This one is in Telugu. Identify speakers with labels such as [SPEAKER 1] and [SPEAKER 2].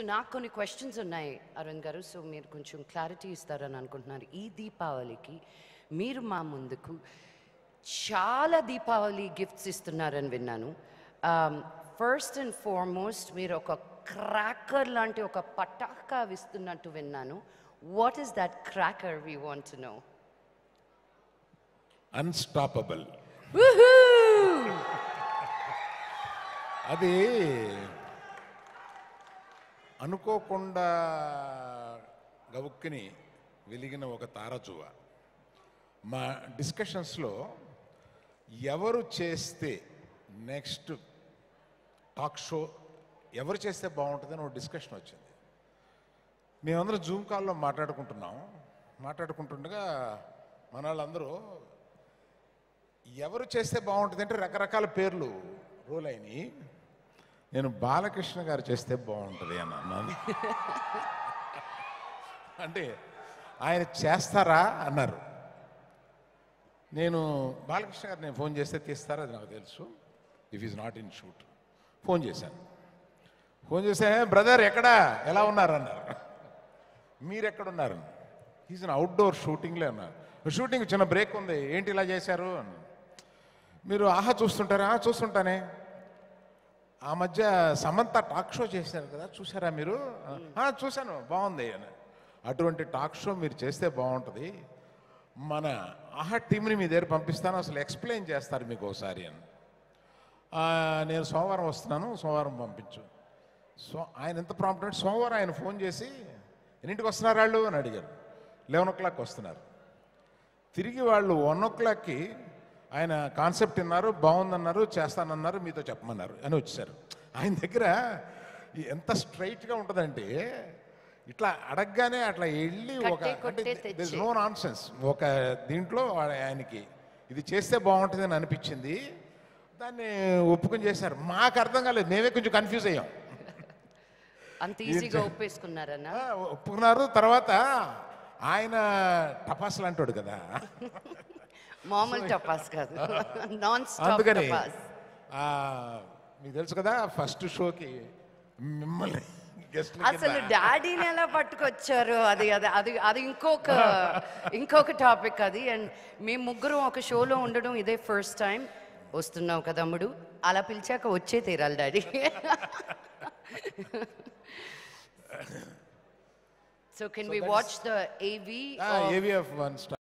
[SPEAKER 1] సో నాకు కొన్ని క్వశ్చన్స్ ఉన్నాయి అరుణ్ గారు. సో మీరు కొంచెం క్లారిటీ ఇస్తారని అనుకుంటున్నారు ఈ దీపావళికి మీరు మా ముందుకు చాలా దీపావళి గిఫ్ట్స్ ఇస్తున్నారని విన్నాను. ఫస్ట్ అండ్ ఫార్మోస్ట్ మీరు ఒక క్రాకర్ లాంటి ఒక పటాకా ఇస్తున్నట్టు విన్నాను. What is that cracker we want no
[SPEAKER 2] unstoppable అది అనుకోకుండా గవుక్కుని వెలిగిన ఒక తారచువ మా డిస్కషన్స్లో ఎవరు చేస్తే నెక్స్ట్ టాక్ షో ఎవరు చేస్తే బాగుంటుందని ఒక డిస్కషన్ వచ్చింది. మేమందరం జూమ్ కాల్లో మాట్లాడుకుంటున్నాం. మాట్లాడుకుంటుండగా మన వాళ్ళందరూ ఎవరు చేస్తే బాగుంటుంది అంటే రకరకాల పేర్లు రోల్ అయినాయి. నేను బాలకృష్ణ గారు చేస్తే బాగుంటుంది అని అన్నాను అంటే ఆయన చేస్తారా అన్నారు. నేను బాలకృష్ణ గారు నేను ఫోన్ చేస్తే తీస్తారా అది నాకు తెలుసు. If is not in shoot phone చేశాను. ఫోన్ చేస్తే బ్రదర్ ఎక్కడా? ఎలా ఉన్నారు? అన్నారు. మీరు ఎక్కడున్నారు ఈజ్ అన్ అవుట్డోర్ షూటింగ్లే అన్నారు. షూటింగ్ చిన్న బ్రేక్ ఉంది. ఏంటి ఇలా చేశారు? అన్నారు. మీరు ఆహా చూస్తుంటారా? చూస్తుంటానే. ఆ మధ్య సమంత టాక్ షో చేశారు కదా చూసారా మీరు? చూశాను బాగుంది అని. అటువంటి టాక్ షో మీరు చేస్తే బాగుంటుంది. మన ఆహా టీంని మీ దగ్గర పంపిస్తాను అసలు ఎక్స్ప్లెయిన్ చేస్తారు మీకు ఒకసారి అని. నేను సోమవారం వస్తున్నాను సోమవారం పంపించు. సో ఆయన ఎంత ప్రాంప్ట్ అంటే సోమవారం ఆయన ఫోన్ చేసి ఎన్నింటికి వస్తున్నారు వాళ్ళు అని అడిగారు. లెవెన్ ఓ క్లాక్ వస్తున్నారు. తిరిగి వాళ్ళు వన్ ఓ క్లాక్కి ఆయన కాన్సెప్ట్ విన్నారు బాగుందన్నారు చేస్తానన్నారు మీతో చెప్పమన్నారు అని వచ్చారు. ఆయన దగ్గర ఎంత స్ట్రైట్గా ఉంటుందంటే ఇట్లా అడగగానే అట్లా వెళ్ళి ఒక
[SPEAKER 1] తెచ్చే.
[SPEAKER 2] నో నాన్ ఒక దీంట్లో ఆయనకి ఇది చేస్తే బాగుంటుంది అని అనిపించింది. దాన్ని ఒప్పుకొని చేశారు. మాకు అర్థం కాలేదు. మేమే కొంచెం కన్ఫ్యూజ్ అయ్యాం.
[SPEAKER 1] అంత ఈజీగా ఒప్పేసుకున్నారన్నా?
[SPEAKER 2] ఒప్పుకున్నారు. తర్వాత ఆయన టపాస్ లాంటోడు కదా.
[SPEAKER 1] మామూలు టపాస్ కాదు. నాన్ స్టాప్
[SPEAKER 2] అందుకని
[SPEAKER 1] టపాస్.
[SPEAKER 2] ఆ, మీకు తెలుసు కదా ఫస్ట్ షోకి మిమ్మల్ని గెస్ట్
[SPEAKER 1] అసలు డాడీని ఎలా పట్టుకొచ్చారు? అది అది అది అది ఇంకొక ఇంకొక టాపిక్ అది. అండ్ మేము ముగ్గురం ఒక షోలో ఉండడం ఇదే ఫస్ట్ టైం వస్తున్నావు కదా అమ్ముడు. అలా పిలిచాక వచ్చే తీరాలి daddy. So can we watch the AV
[SPEAKER 2] AVF one star